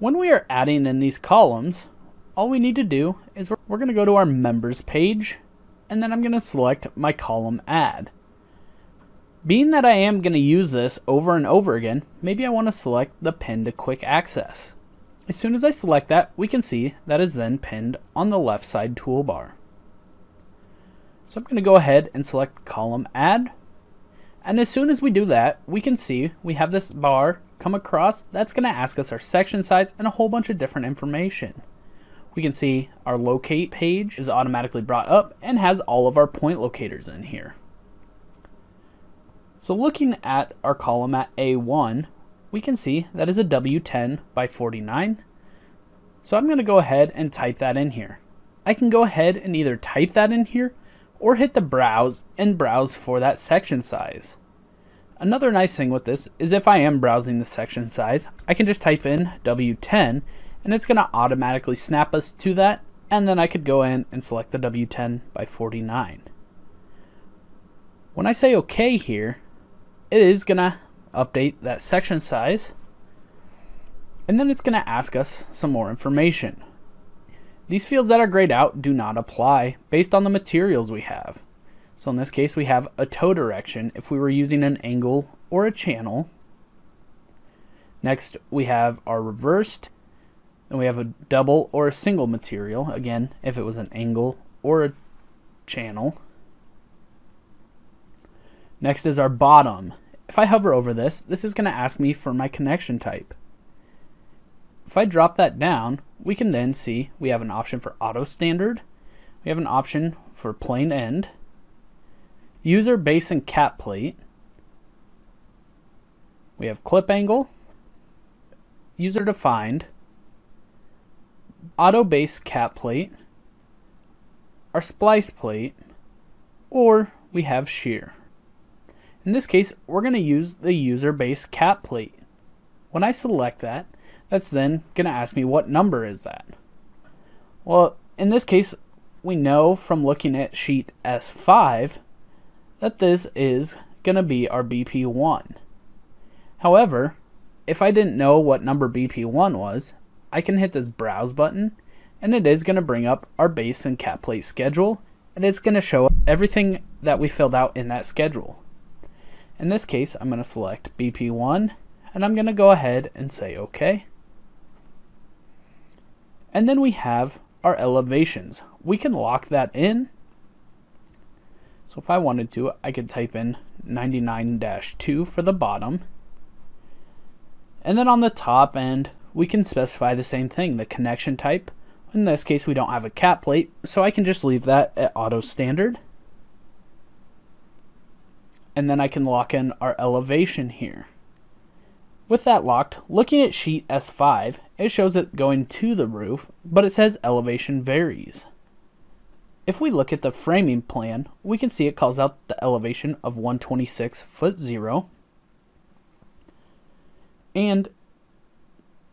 When we are adding in these columns, all we need to do is we're, going to go to our members page, and then I'm going to select my column add. Being that I am going to use this over and over again, maybe I want to select the pin to quick access. As soon as I select that, we can see that is then pinned on the left side toolbar. So I'm going to go ahead and select column add. And as soon as we do that, we can see we have this bar come across that's going to ask us our section size and a whole bunch of different information. We can see our locate page is automatically brought up and has all of our point locators in here. So looking at our column at A1, we can see that is a W10 by 49. So I'm going to go ahead and type that in here. I can go ahead and either type that in here or hit the browse and browse for that section size. Another nice thing with this is if I am browsing the section size, I can just type in W10 and it's going to automatically snap us to that and then I could go in and select the W10 by 49. When I say OK here, it is going to update that section size and then it's going to ask us some more information. These fields that are grayed out do not apply based on the materials we have. So in this case we have a toe direction if we were using an angle or a channel. Next we have our reversed and we have a double or a single material again if it was an angle or a channel. Next is our bottom. If I hover over this, this is going to ask me for my connection type. If I drop that down, we can then see we have an option for auto standard, we have an option for plain end, user base and cap plate, we have clip angle, user defined, auto base cap plate, our splice plate, or we have shear. In this case, we're going to use the user base cap plate. When I select that, that's then going to ask me what number is that. Well, in this case, we know from looking at sheet S5 that this is going to be our BP1. However, if I didn't know what number BP1 was, I can hit this browse button and it is going to bring up our base and cap plate schedule and it's going to show everything that we filled out in that schedule. In this case, I'm going to select BP1 and I'm going to go ahead and say OK. And then we have our elevations. We can lock that in. So if I wanted to, I could type in 99-2 for the bottom. And then on the top end, we can specify the same thing, the connection type. In this case, we don't have a cap plate, so I can just leave that at auto standard. And then I can lock in our elevation here. With that locked, looking at sheet S5, it shows it going to the roof, but it says elevation varies. If we look at the framing plan, we can see it calls out the elevation of 126 foot 0. And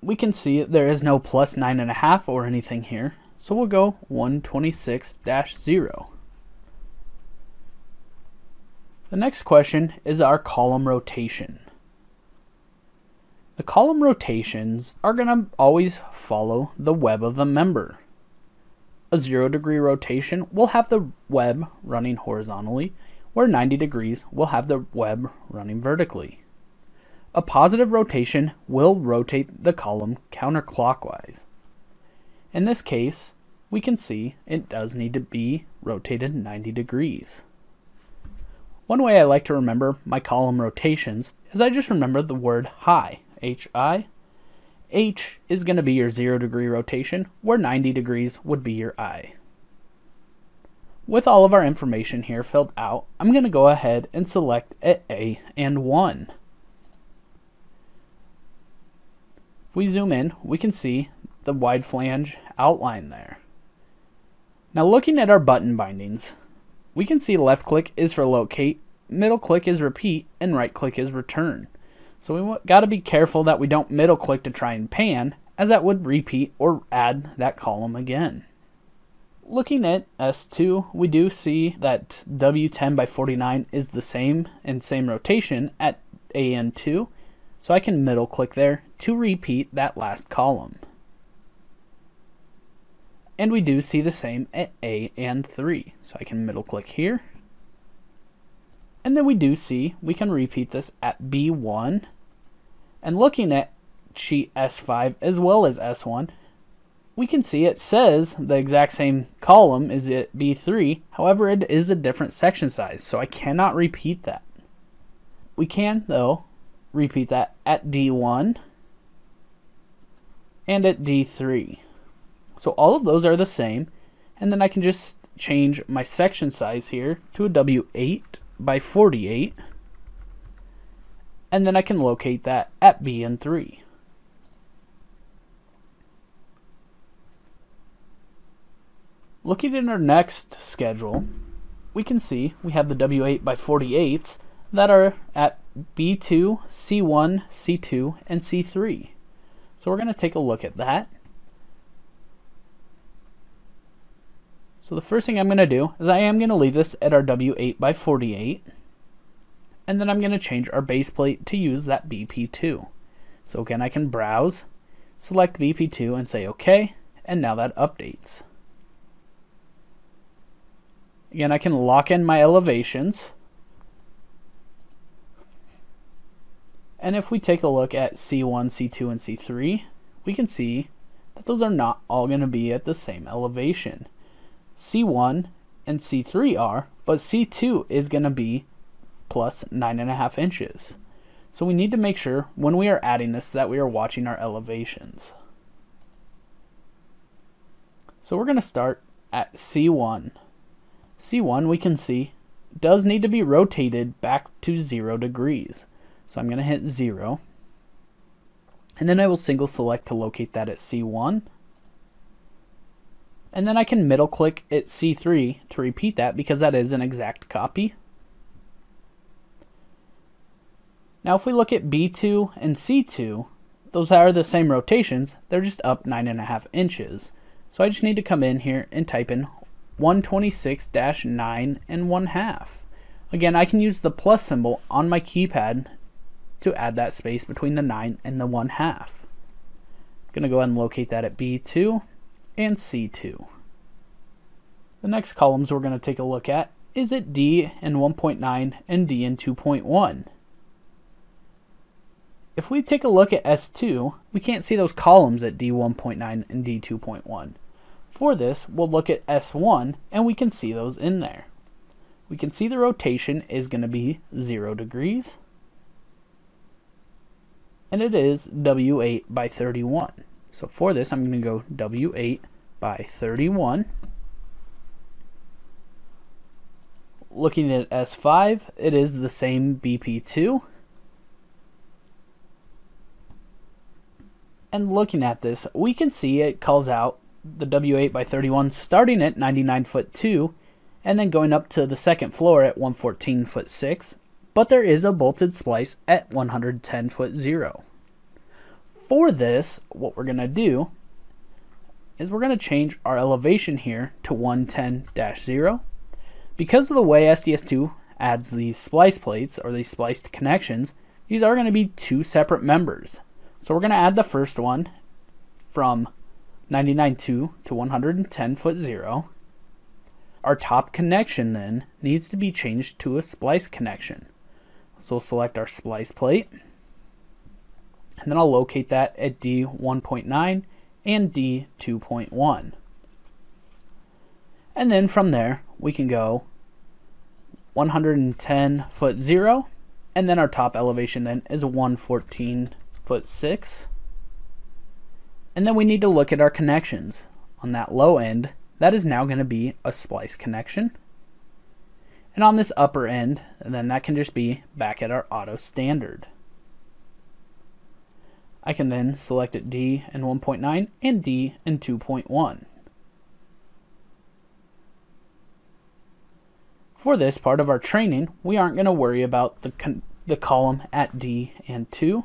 we can see there is no plus 9.5 or anything here, so we'll go 126-0. The next question is our column rotation. The column rotations are going to always follow the web of the member. A 0 degree rotation will have the web running horizontally, where 90 degrees will have the web running vertically. A positive rotation will rotate the column counterclockwise. In this case, we can see it does need to be rotated 90 degrees. One way I like to remember my column rotations is I just remember the word high. HI. H is going to be your 0 degree rotation, where 90 degrees would be your I. With all of our information here filled out, I'm going to go ahead and select A and 1. If we zoom in, we can see the wide flange outline there. Now looking at our button bindings, we can see left click is for locate, middle click is repeat, and right click is return. So we got to be careful that we don't middle click to try and pan, as that would repeat or add that column again. Looking at S2, we do see that W10 by 49 is the same and same rotation at AN2. So I can middle click there to repeat that last column. And we do see the same at A and 3. So I can middle click here. And then we do see we can repeat this at B1. And looking at sheet S5 as well as S1, we can see it says the exact same column is at B3. However, it is a different section size, so I cannot repeat that. We can, though, repeat that at D1 and at D3. So all of those are the same. And then I can just change my section size here to a W8 by 48. And then I can locate that at B and 3. Looking at our next schedule, we can see we have the W8 by 48s that are at B2, C1, C2, and C3. So we're going to take a look at that. So the first thing I'm going to do is I am going to leave this at our W8 by 48. And then I'm going to change our base plate to use that BP2. So again, I can browse, select BP2 and say OK, and now that updates. Again, I can lock in my elevations. And if we take a look at C1, C2, and C3, we can see that those are not all going to be at the same elevation. C1 and C3 are, but C2 is going to be plus 9.5 inches. So we need to make sure when we are adding this that we are watching our elevations. So we're going to start at C1. C1 we can see does need to be rotated back to 0 degrees. So I'm going to hit 0. And then I will single select to locate that at C1 and then I can middle click at C3 to repeat that because that is an exact copy. Now if we look at B2 and C2, those are the same rotations, they're just up 9.5 inches. So I just need to come in here and type in 126-9 and 1 half. Again, I can use the plus symbol on my keypad to add that space between the 9 and the 1 half. I'm going to go ahead and locate that at B2 and C2. The next columns we're going to take a look at is at D in 1.9 and D in 2.1. If we take a look at S2, we can't see those columns at D1.9 and D2.1. For this, we'll look at S1 and we can see those in there. We can see the rotation is going to be 0 degrees and it is W8 by 31. So for this, I'm going to go W8 by 31. Looking at S5, it is the same BP2. And looking at this, we can see it calls out the W8 by 31 starting at 99 foot 2 and then going up to the second floor at 114 foot 6, but there is a bolted splice at 110 foot 0 for this, what we're going to do is we're going to change our elevation here to 110-0. Because of the way SDS2 adds these splice plates or these spliced connections, these are going to be two separate members. So we're going to add the first one from 99.2 to 110 foot 0. Our top connection then needs to be changed to a splice connection. So we'll select our splice plate and then I'll locate that at D1.9 and D2.1. And then from there, we can go 110 foot 0, and then our top elevation then is 114 foot 6. And then we need to look at our connections. On that low end, that is now going to be a splice connection. And on this upper end, then that can just be back at our auto standard. I can then select it D and 1.9 and D and 2.1. For this part of our training, we aren't going to worry about the, the column at D and 2.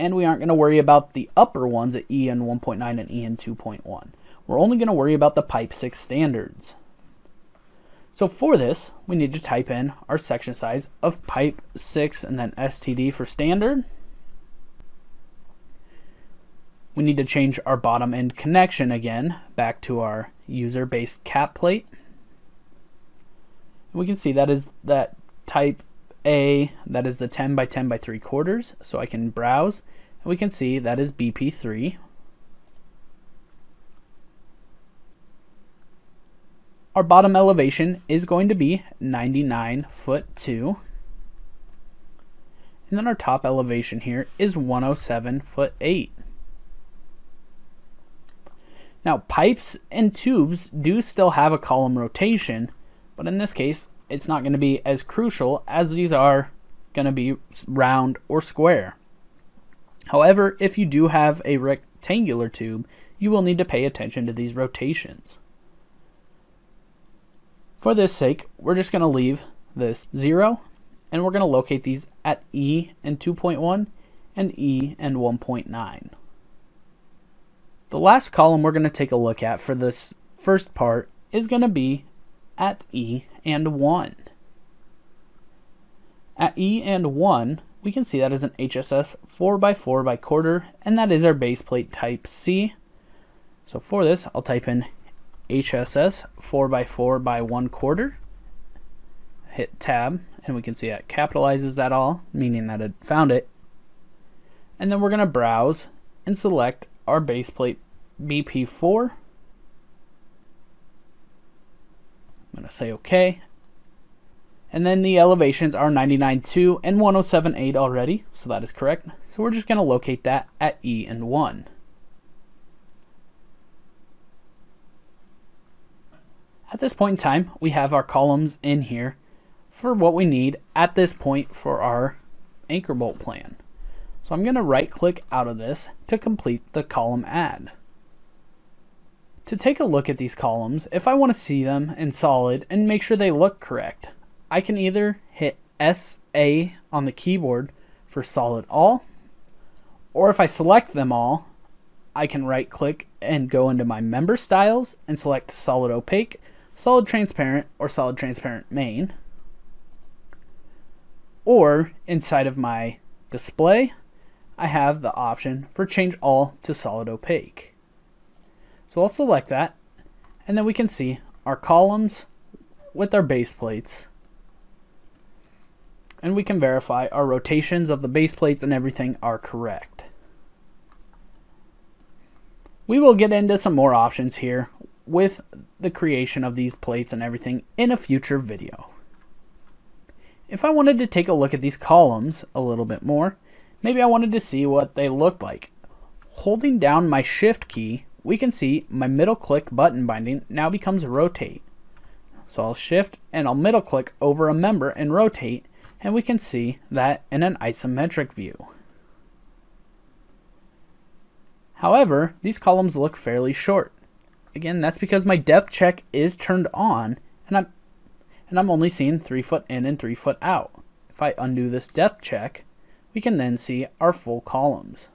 And we aren't going to worry about the upper ones at E and 1.9 and E and 2.1. We're only going to worry about the Pipe 6 standards. So for this, we need to type in our section size of pipe 6 and then STD for standard. We need to change our bottom end connection again back to our user-based cap plate. We can see that is that type A, that is the 10 by 10 by 3 quarters. So I can browse and we can see that is BP3 Our bottom elevation is going to be 99 foot 2. And then our top elevation here is 107 foot 8. Now pipes and tubes do still have a column rotation, but in this case it's not going to be as crucial as these are going to be round or square. However, if you do have a rectangular tube, you will need to pay attention to these rotations. For this sake, we're just going to leave this 0, and we're going to locate these at E and 2.1 and E and 1.9. The last column we're going to take a look at for this first part is going to be at E and 1. At E and 1, we can see that is an HSS 4x4 by quarter, and that is our base plate type C. So for this, I'll type in HSS 4x4 by 1 quarter. Hit tab and we can see it capitalizes that all, meaning that it found it. And then we're going to browse and select our base plate BP4. I'm going to say OK. And then the elevations are 99.2 and 107.8 already, so that is correct. So we're just going to locate that at E and 1. At this point in time, we have our columns in here for what we need at this point for our anchor bolt plan. So I'm going to right click out of this to complete the column add. To take a look at these columns, if I want to see them in solid and make sure they look correct, I can either hit SA on the keyboard for solid all, or if I select them all, I can right click and go into my member styles and select solid opaque solid transparent or solid transparent main. Or inside of my display, I have the option for change all to solid opaque. So I'll select that and then we can see our columns with our base plates. And we can verify our rotations of the base plates and everything are correct. We will get into some more options here with the creation of these plates and everything in a future video. If I wanted to take a look at these columns a little bit more, maybe I wanted to see what they looked like. Holding down my shift key, we can see my middle click button binding now becomes rotate. So I'll shift and I'll middle click over a member and rotate and we can see that in an isometric view. However, these columns look fairly short. Again, that's because my depth check is turned on and I'm and I'm only seeing three foot in and three foot out. If I undo this depth check, we can then see our full columns.